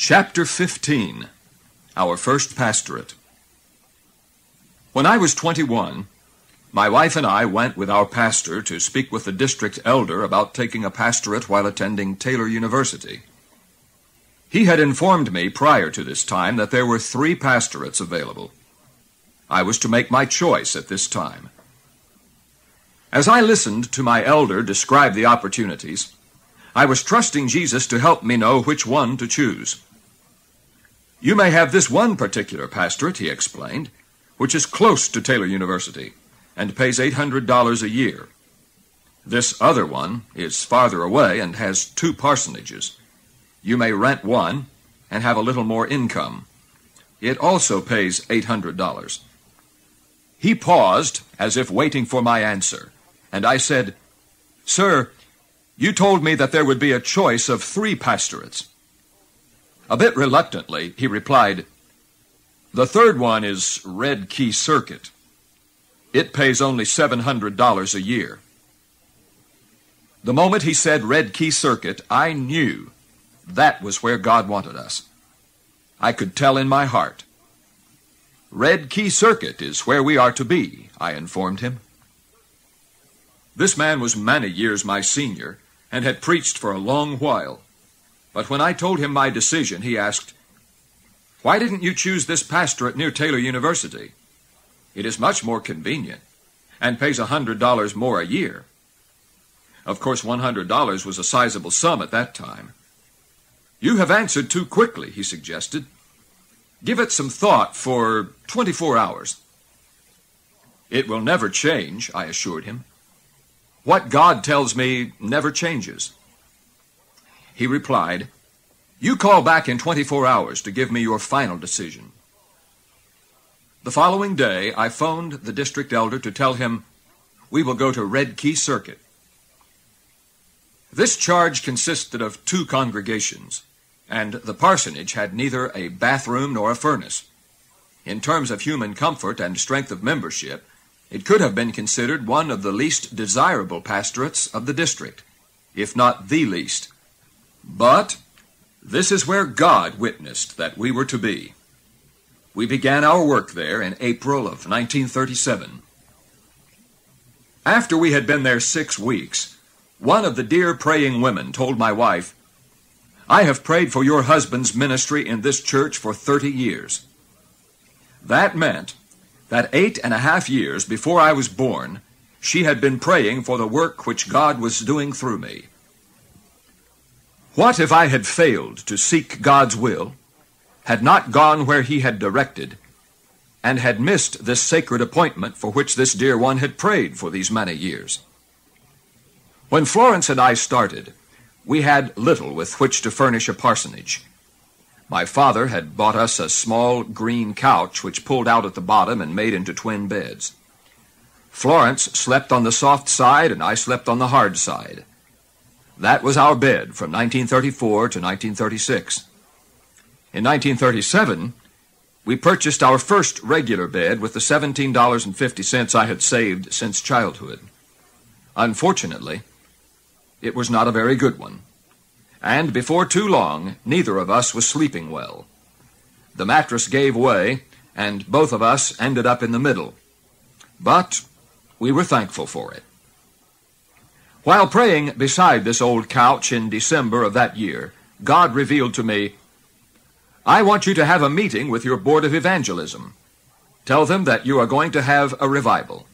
Chapter 15 Our First Pastorate When I was 21, my wife and I went with our pastor to speak with the district elder about taking a pastorate while attending Taylor University. He had informed me prior to this time that there were three pastorates available. I was to make my choice at this time. As I listened to my elder describe the opportunities, I was trusting Jesus to help me know which one to choose. You may have this one particular pastorate, he explained, which is close to Taylor University and pays $800 a year. This other one is farther away and has two parsonages. You may rent one and have a little more income. It also pays $800. He paused as if waiting for my answer, and I said, Sir, you told me that there would be a choice of three pastorates. A bit reluctantly, he replied, The third one is Redkey Circuit. It pays only $700 a year. The moment he said Redkey Circuit, I knew that was where God wanted us. I could tell in my heart. Redkey Circuit is where we are to be, I informed him. This man was many years my senior and had preached for a long while. But when I told him my decision, he asked, Why didn't you choose this pastorate near Taylor University? It is much more convenient and pays a $100 more a year. Of course, $100 was a sizable sum at that time. You have answered too quickly, he suggested. Give it some thought for 24 hours. It will never change, I assured him. What God tells me never changes. He replied, You call back in 24 hours to give me your final decision. The following day, I phoned the district elder to tell him we will go to Redkey Circuit. This charge consisted of two congregations, and the parsonage had neither a bathroom nor a furnace. In terms of human comfort and strength of membership, it could have been considered one of the least desirable pastorates of the district, if not the least. But this is where God witnessed that we were to be. We began our work there in April of 1937. After we had been there six weeks, one of the dear praying women told my wife, I have prayed for your husband's ministry in this church for 30 years. That meant that eight and a half years before I was born, she had been praying for the work which God was doing through me. What if I had failed to seek God's will, had not gone where He had directed, and had missed this sacred appointment for which this dear one had prayed for these many years? When Florence and I started, we had little with which to furnish a parsonage. My father had bought us a small green couch which pulled out at the bottom and made into twin beds. Florence slept on the soft side and I slept on the hard side. That was our bed from 1934 to 1936. In 1937, we purchased our first regular bed with the $17.50 I had saved since childhood. Unfortunately, it was not a very good one and before too long, neither of us was sleeping well. The mattress gave way, and both of us ended up in the middle. But we were thankful for it. While praying beside this old couch in December of that year, God revealed to me, I want you to have a meeting with your Board of Evangelism. Tell them that you are going to have a revival.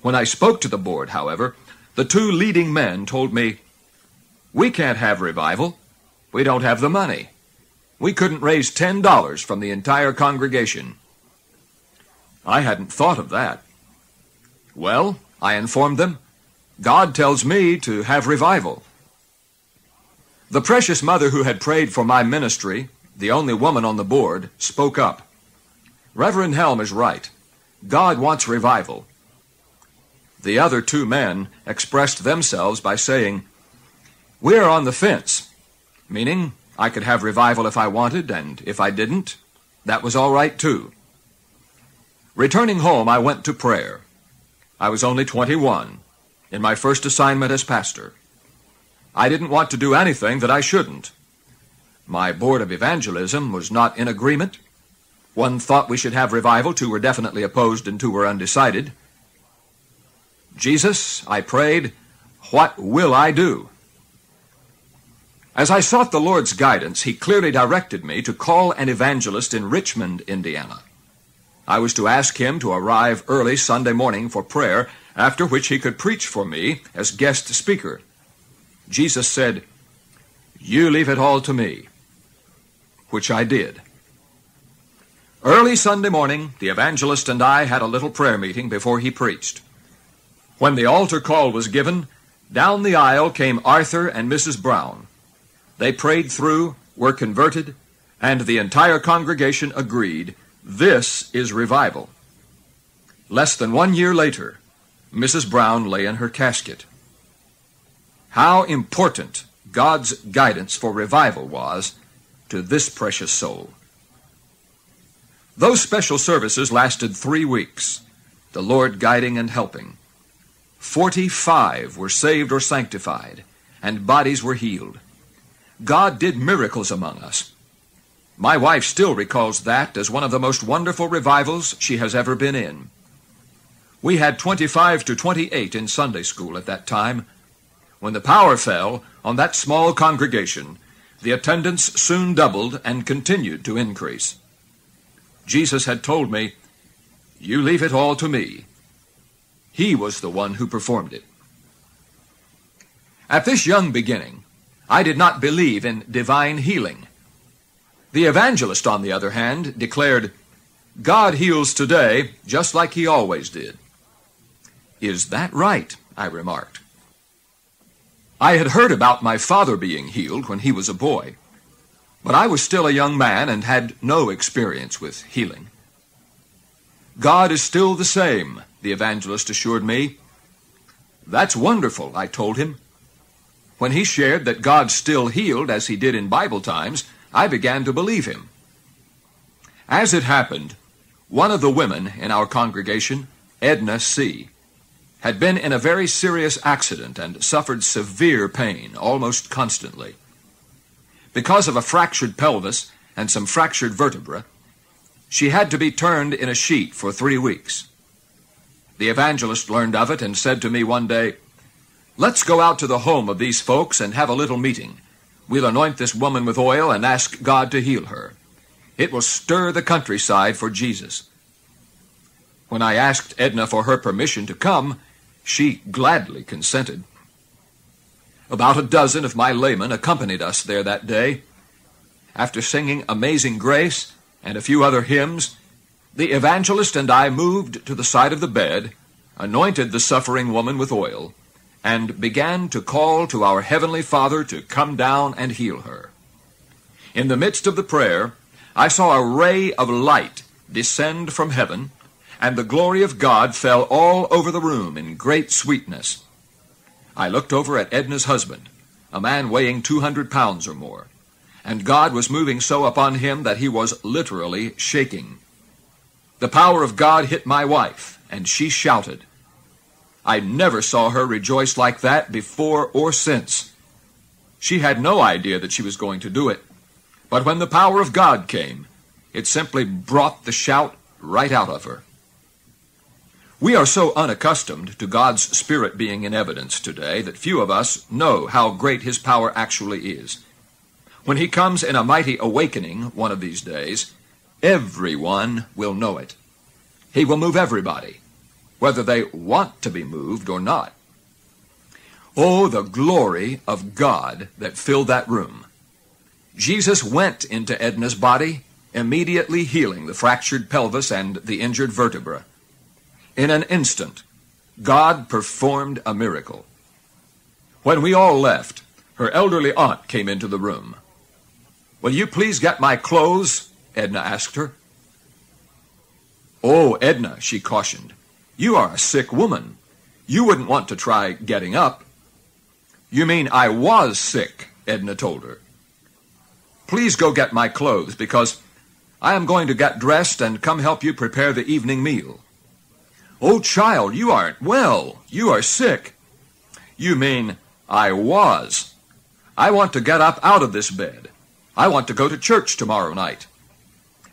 When I spoke to the board, however, the two leading men told me, we can't have revival. We don't have the money. We couldn't raise ten dollars from the entire congregation. I hadn't thought of that. Well, I informed them, God tells me to have revival. The precious mother who had prayed for my ministry, the only woman on the board, spoke up. Reverend Helm is right. God wants revival. The other two men expressed themselves by saying, we're on the fence, meaning I could have revival if I wanted, and if I didn't, that was all right too. Returning home, I went to prayer. I was only 21, in my first assignment as pastor. I didn't want to do anything that I shouldn't. My board of evangelism was not in agreement. One thought we should have revival, two were definitely opposed, and two were undecided. Jesus, I prayed, what will I do? As I sought the Lord's guidance, He clearly directed me to call an evangelist in Richmond, Indiana. I was to ask him to arrive early Sunday morning for prayer, after which he could preach for me as guest speaker. Jesus said, You leave it all to me, which I did. Early Sunday morning, the evangelist and I had a little prayer meeting before he preached. When the altar call was given, down the aisle came Arthur and Mrs. Brown. They prayed through, were converted, and the entire congregation agreed this is revival. Less than one year later, Mrs. Brown lay in her casket. How important God's guidance for revival was to this precious soul. Those special services lasted three weeks, the Lord guiding and helping. Forty-five were saved or sanctified, and bodies were healed. God did miracles among us. My wife still recalls that as one of the most wonderful revivals she has ever been in. We had 25 to 28 in Sunday school at that time. When the power fell on that small congregation, the attendance soon doubled and continued to increase. Jesus had told me, You leave it all to me. He was the one who performed it. At this young beginning, I did not believe in divine healing. The evangelist, on the other hand, declared, God heals today just like he always did. Is that right? I remarked. I had heard about my father being healed when he was a boy. But I was still a young man and had no experience with healing. God is still the same, the evangelist assured me. That's wonderful, I told him. When he shared that God still healed as he did in Bible times, I began to believe him. As it happened, one of the women in our congregation, Edna C., had been in a very serious accident and suffered severe pain almost constantly. Because of a fractured pelvis and some fractured vertebra, she had to be turned in a sheet for three weeks. The evangelist learned of it and said to me one day, Let's go out to the home of these folks and have a little meeting. We'll anoint this woman with oil and ask God to heal her. It will stir the countryside for Jesus. When I asked Edna for her permission to come, she gladly consented. About a dozen of my laymen accompanied us there that day. After singing Amazing Grace and a few other hymns, the evangelist and I moved to the side of the bed, anointed the suffering woman with oil, and began to call to our Heavenly Father to come down and heal her. In the midst of the prayer, I saw a ray of light descend from heaven, and the glory of God fell all over the room in great sweetness. I looked over at Edna's husband, a man weighing 200 pounds or more, and God was moving so upon him that he was literally shaking. The power of God hit my wife, and she shouted. I never saw her rejoice like that before or since. She had no idea that she was going to do it. But when the power of God came, it simply brought the shout right out of her. We are so unaccustomed to God's Spirit being in evidence today that few of us know how great His power actually is. When He comes in a mighty awakening one of these days, everyone will know it. He will move everybody, whether they want to be moved or not. Oh, the glory of God that filled that room. Jesus went into Edna's body, immediately healing the fractured pelvis and the injured vertebra. In an instant, God performed a miracle. When we all left, her elderly aunt came into the room. Will you please get my clothes? Edna asked her. Oh, Edna, she cautioned, you are a sick woman. You wouldn't want to try getting up. You mean I was sick, Edna told her. Please go get my clothes because I am going to get dressed and come help you prepare the evening meal. Oh, child, you aren't well. You are sick. You mean I was. I want to get up out of this bed. I want to go to church tomorrow night.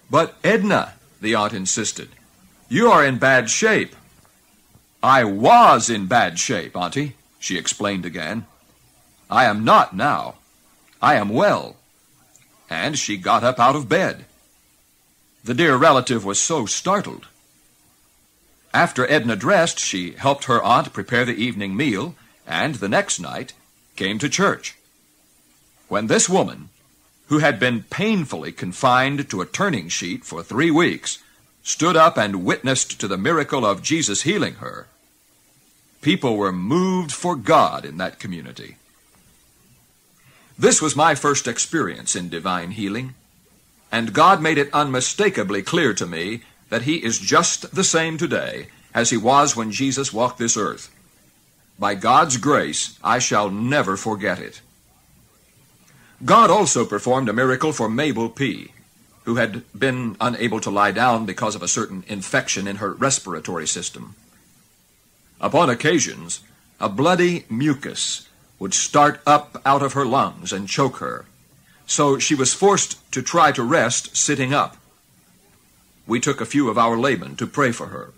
But Edna, the aunt insisted, you are in bad shape. I was in bad shape, Auntie, she explained again. I am not now. I am well. And she got up out of bed. The dear relative was so startled. After Edna dressed, she helped her aunt prepare the evening meal, and the next night came to church. When this woman, who had been painfully confined to a turning sheet for three weeks, stood up and witnessed to the miracle of Jesus healing her, people were moved for God in that community. This was my first experience in divine healing, and God made it unmistakably clear to me that He is just the same today as He was when Jesus walked this earth. By God's grace, I shall never forget it. God also performed a miracle for Mabel P., who had been unable to lie down because of a certain infection in her respiratory system. Upon occasions, a bloody mucus would start up out of her lungs and choke her, so she was forced to try to rest sitting up. We took a few of our laymen to pray for her.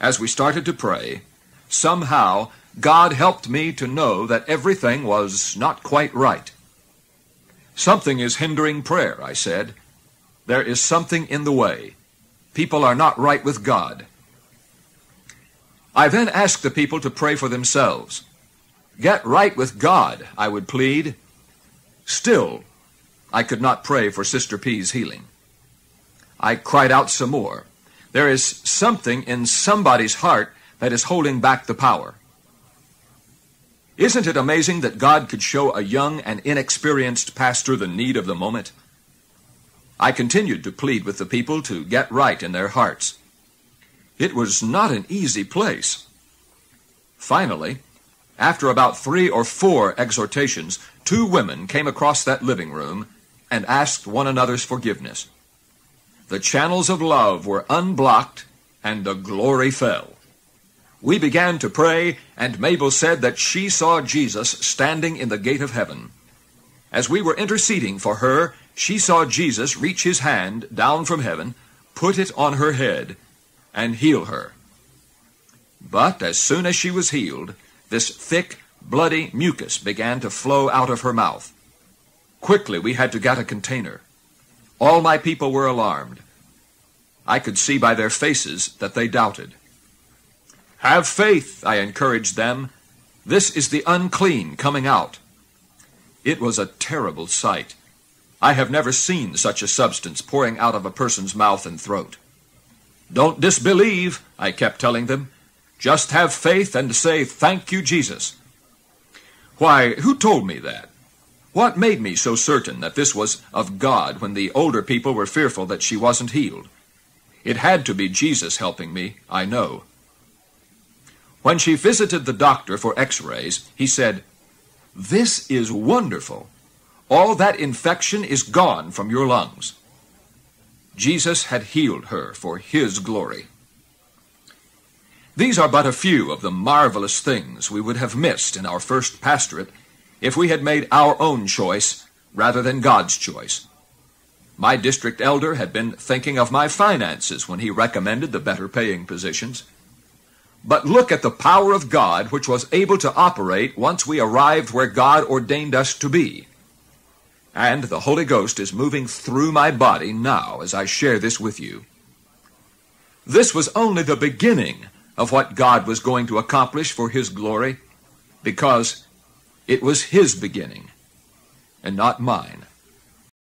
As we started to pray, somehow God helped me to know that everything was not quite right. Something is hindering prayer, I said. There is something in the way. People are not right with God. I then asked the people to pray for themselves. Get right with God, I would plead. Still, I could not pray for Sister P's healing. I cried out some more. There is something in somebody's heart that is holding back the power. Isn't it amazing that God could show a young and inexperienced pastor the need of the moment? I continued to plead with the people to get right in their hearts. It was not an easy place. Finally, after about three or four exhortations, two women came across that living room and asked one another's forgiveness. The channels of love were unblocked, and the glory fell. We began to pray, and Mabel said that she saw Jesus standing in the gate of heaven. As we were interceding for her, she saw Jesus reach his hand down from heaven, put it on her head, and heal her. But as soon as she was healed, this thick, bloody mucus began to flow out of her mouth. Quickly, we had to get a container. All my people were alarmed. I could see by their faces that they doubted. Have faith, I encouraged them. This is the unclean coming out. It was a terrible sight. I have never seen such a substance pouring out of a person's mouth and throat. Don't disbelieve, I kept telling them. Just have faith and say, Thank you, Jesus. Why, who told me that? What made me so certain that this was of God when the older people were fearful that she wasn't healed? It had to be Jesus helping me, I know. When she visited the doctor for x-rays, he said, This is wonderful. All that infection is gone from your lungs. Jesus had healed her for his glory. These are but a few of the marvelous things we would have missed in our first pastorate if we had made our own choice rather than God's choice. My district elder had been thinking of my finances when he recommended the better paying positions. But look at the power of God which was able to operate once we arrived where God ordained us to be. And the Holy Ghost is moving through my body now as I share this with you. This was only the beginning of what God was going to accomplish for His glory, because it was His beginning and not mine.